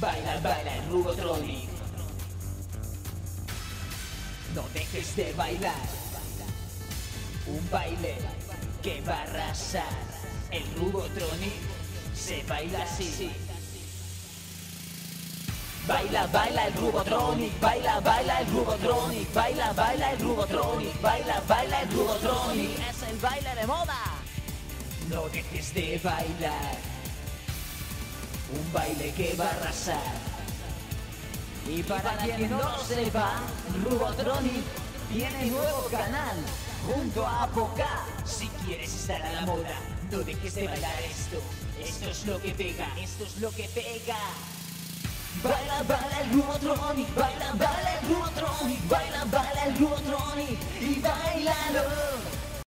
Baila, baila el Rugotronic. No dejes de bailar. Un baile que va a arrasar. El Rugotronic se baila así. Baila, baila el Rugotronic, baila, baila el Rugotronic, baila, baila el Rugotronic, baila, baila el Rugotronic. Es el baile de moda. No dejes de bailar. Un baile que va a arrasar. Y para, quien no sepa, Rugotronic tiene nuevo canal junto a Poca. Si quieres estar a la moda, no dejes de bailar esto. Esto es lo que pega, esto es lo que pega. Baila, baila el Rugotronic, baila, baila el Rugotronic, baila, baila el Rugotronic y bailalo.